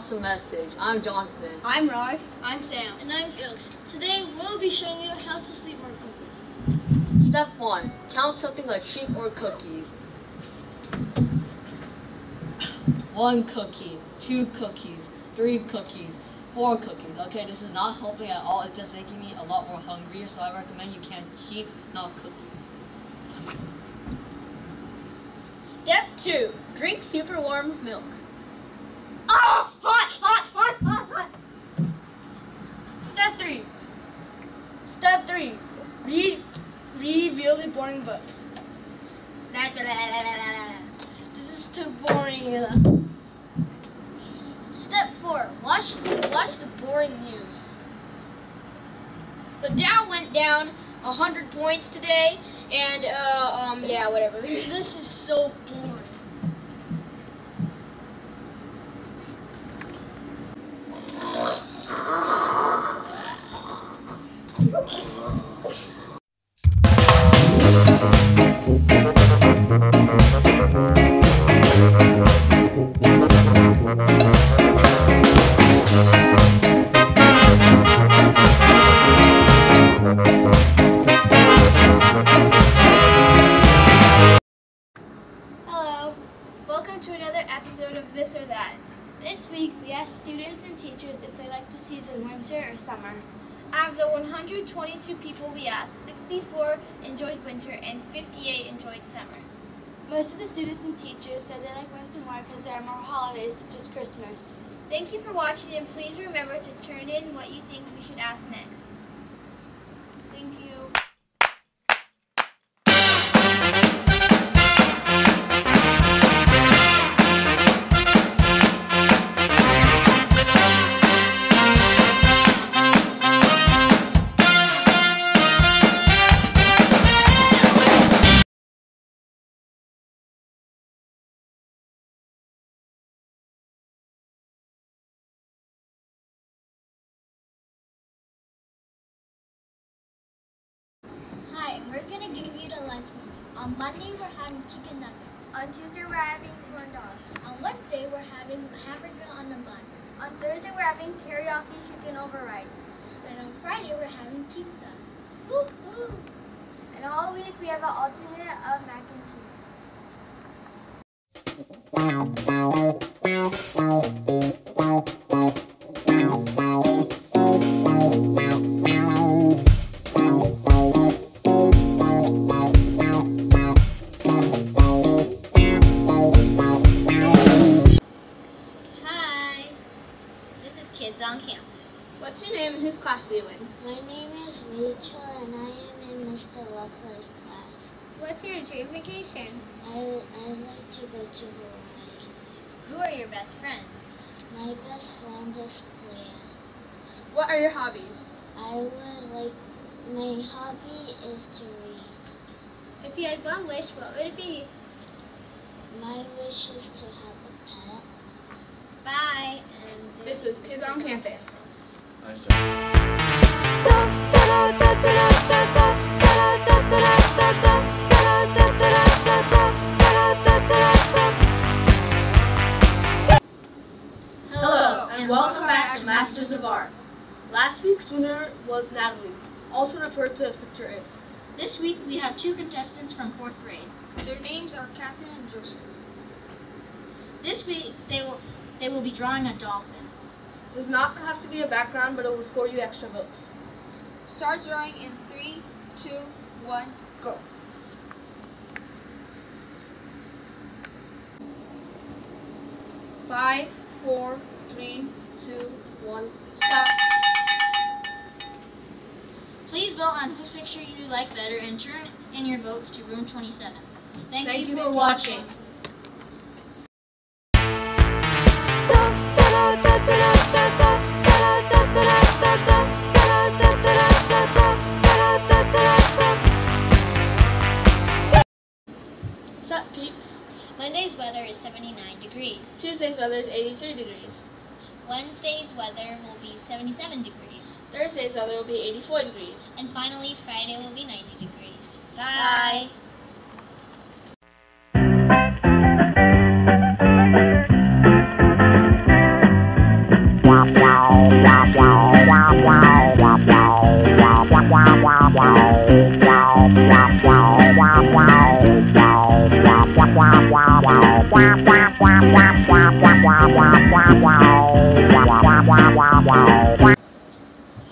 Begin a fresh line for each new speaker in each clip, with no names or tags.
Jonathan's awesome message. I'm Jonathan.
I'm Raj.
I'm Sam. And I'm Felix. Today we'll be showing you how to sleep more quickly.
Step one, count something like sheep or cookies. One cookie, two cookies, three cookies, four cookies. Okay, this is not helping at all. It's just making me a lot more hungry. So I recommend you count sheep, not cookies.
Step two, drink super warm milk. Oh, hot, hot, hot, hot, hot. Step three. Step three, read, read really boring book. This is too boring.
Step four, watch watch the boring news.
The Dow went down 100 points today, and, uh, um, yeah, whatever.
This is so boring.
Teachers if they like the season winter or summer. Out of the 122 people we asked, 64 enjoyed winter and 58 enjoyed summer. Most of the students and teachers said they like winter more because there are more holidays such as Christmas. Thank you for watching and please remember to turn in what you think we should ask next. Thank you.
Um, on Monday, we're having chicken nuggets.
On Tuesday, we're having corn dogs.
On Wednesday, we're having hamburger on the bun.
On Thursday, we're having teriyaki chicken over rice.
And on Friday, we're having pizza. Woo-hoo!
And all week, we have an alternate of mac and cheese.
What's your whose class are you in?
My name is Rachel, and I am in Mr. Lovelay's class.
What's your dream vacation?
I, I like to go to Hawaii.
Who are your best friends?
My best friend is Claire.
What are your hobbies?
I would like, my hobby is to read.
If you had one wish, what would it be?
My wish is to have a pet.
Bye. And
This is Kids on Campus.
Nice.
Hello, and welcome back to Masters of Art. Last week's winner was Natalie, also referred to as Picture It.
This week we have two contestants from fourth grade.
Their names are Catherine and Joseph.
This week they will they will be drawing a dolphin.
Does not have to be a background, but it will score you extra votes.
Start drawing in three, two, one, go.
Five, four, three, two, one, stop.
Please vote on whose picture you like better and turn in your votes to room 27. Thank,
Thank you for watching.
What's up, peeps?
Monday's weather is 79 degrees.
Tuesday's weather is 83 degrees.
Wednesday's weather will be 77 degrees.
Thursday's weather will be 84 degrees.
And finally, Friday will be 90 degrees.
Bye.
Bye.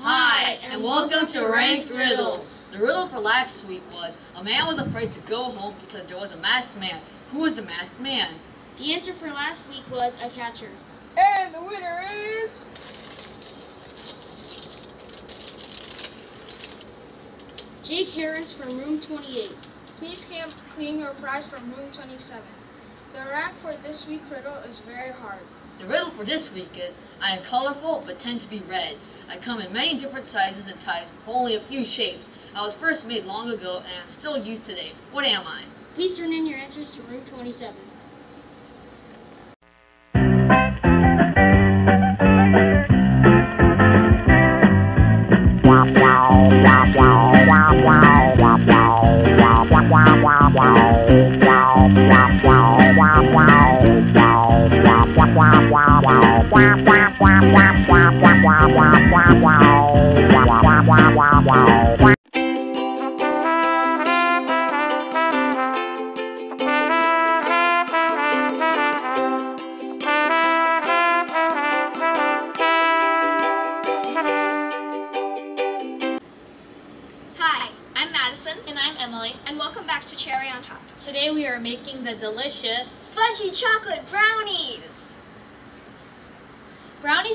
Hi, and welcome to Ranked Riddles. The riddle for last week was a man was afraid to go home because there was a masked man. Who was the masked man?
The answer for last week was a catcher.
And the winner is.
Jake Harris from room 28.
Please come claim your prize from room 27. The rank for this week's riddle is very hard.
The riddle for this week is I am colorful but tend to be red. I come in many different sizes and types, but only a few shapes. I was first made long ago and I'm still used today. What am I?
Please turn in your answers to room 27.
Hi, I'm Madison,
And Emily.
and welcome back to Cherry on Top.
Today we are making the delicious.
Fudgy chocolate!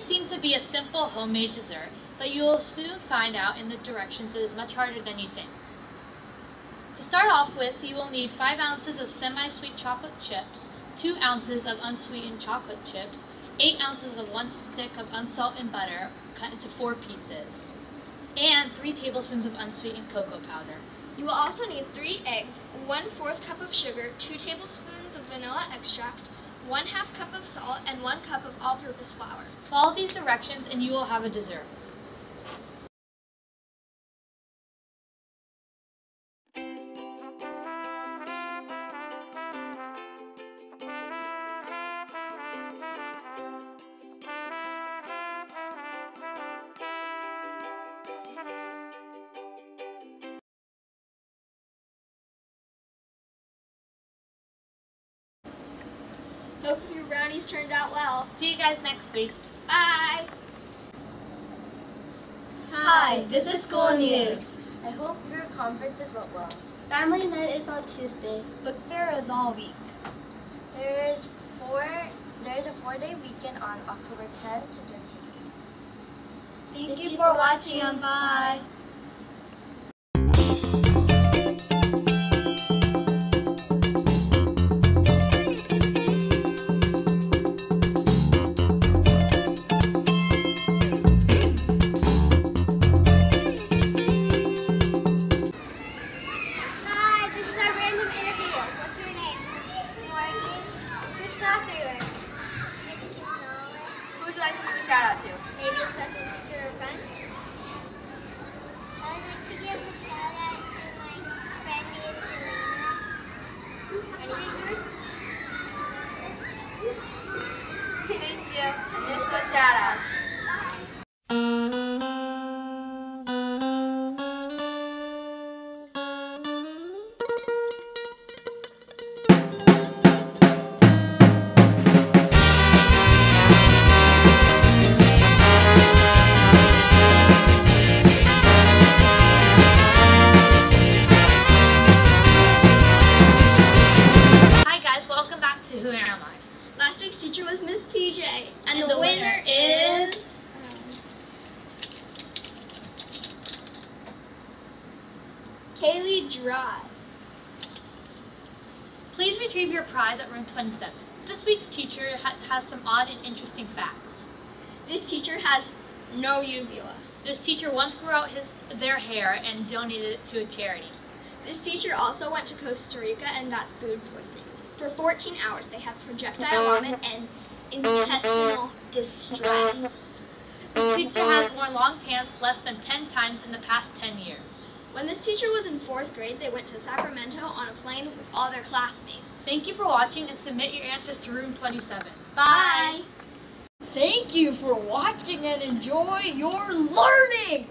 Brownies
seem to be a simple homemade dessert, but you will soon find out in the directions it is much harder than you think. To start off with, you will need 5 ounces of semi-sweet chocolate chips, 2 ounces of unsweetened chocolate chips, 8 ounces of 1 stick of unsalted butter cut into 4 pieces, and 3 tablespoons of unsweetened cocoa powder.
You will also need three eggs, one fourth cup of sugar, two tablespoons of vanilla extract, one half cup of salt, and one cup of all-purpose flour.
Follow these directions and you will have a dessert.
Your turned out well.
See you guys next week.
Bye!
Hi,
this is school news.
I hope your conferences went well. Family night is on Tuesday.
Book fair is all week.
There is four. There is a four-day weekend on October 10 to 13.
Thank, you for watching and bye.
Shout out to?
Maybe a special teacher or friend? I would like to give a shout out to my friend Angelina. Any teachers?
Thank you. And just some shout outs.
Retrieve your prize at room 27. This week's teacher ha- has some odd and interesting facts.
This teacher has no uvula.
This teacher once grew out his their hair and donated it to a charity.
This teacher also went to Costa Rica and got food poisoning. For 14 hours, they had projectile vomit and intestinal distress.
This teacher has worn long pants less than 10 times in the past 10 years.
When this teacher was in fourth grade, they went to Sacramento on a plane with all their classmates.
Thank you for watching and submit your answers to room 27. Bye.
Bye.
Thank you for watching and enjoy your learning!